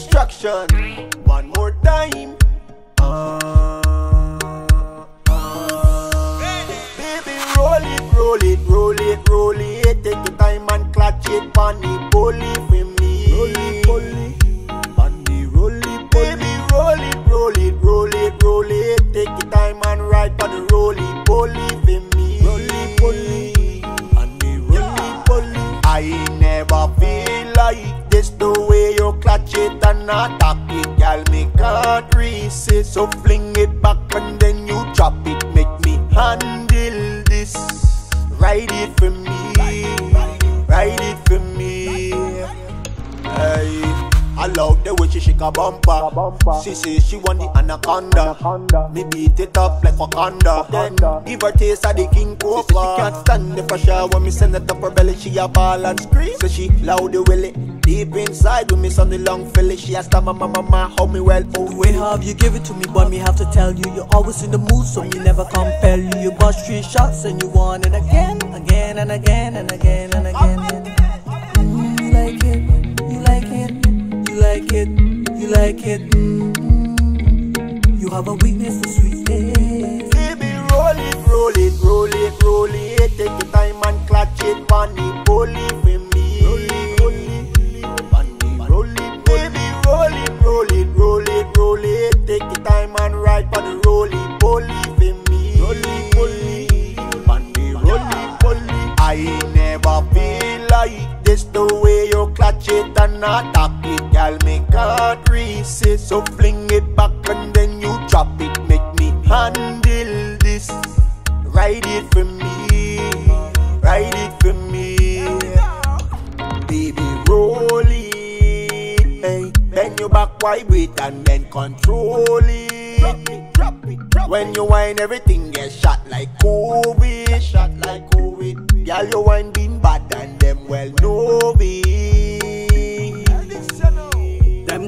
Instruction. One more time. Uh, uh. Baby, roll it, roll it, roll it, roll it. Can't resist, so fling it back and then you drop it. Make me handle this. Ride it for me, I love the way she shake a bumper. She say she want the anaconda. Me beat it up like Wakanda. Then give her taste of the king cobra. She, say she can't stand the pressure when me send it up her belly. She a ball and scream. So she loud the willy. Deep inside with me some the long filly. She a stammer, mama, mama, hold me well. Oh, The way how you give it to me, but me have to tell you, you're always in the mood, so me never compel you. You bust three shots and you want it again, again and again and again and again. Like it. Mm, you have a weakness for sweetness. Baby, roll it, roll it, roll it, roll it. Take your time and clutch it, funny, bully for me. Roll it, roll it, funny, roll it, baby, roll it, roll it, roll it, roll it. Take your time and ride on the roly poly for me. Roll it, bully, funny, roll it, bully. I never feel like this the way you clutch and attack it, girl. Me can't resist, so fling it back and then you drop it. Make me handle this. Ride it for me, ride it for me, baby. Roll it, hey. Bend your back, wide vibrate and then control it. Drop it, drop it, When you whine, everything gets shot like COVID. Shot like COVID. Girl, you whine been bad and them well know it.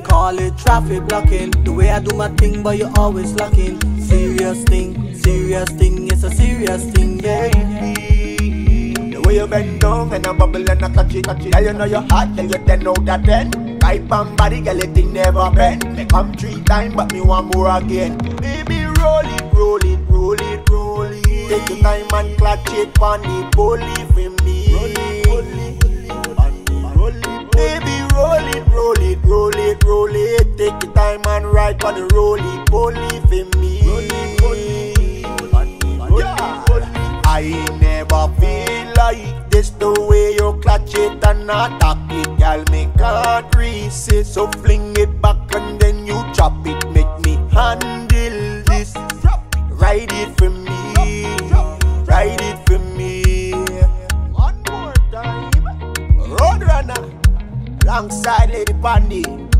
Them call it traffic blocking. The way I do my thing, but you're always locking. Serious thing, serious thing, it's a serious thing, yeah. The way you bend down and a bubble and a catch it, catch it. Girl, you know you're hot, tell you ten out of ten. Type and body, girl, you think never bend. Me come three times, but me want more again. Baby, roll it, roll it, roll it, roll it. Take your time and clutch it, funny, bully for me. Roll it, roll it, Take your time and ride on the roly poly for me. Roll it, roll it, funny, roll it, roll it. I never feel like this the way you clutch it and attack it, girl. Me can't resist, so fling it back and then you drop it. Make me handle this. Ride it for me, ride it for me. One more time, RoadRanna, alongside Lady Pandy.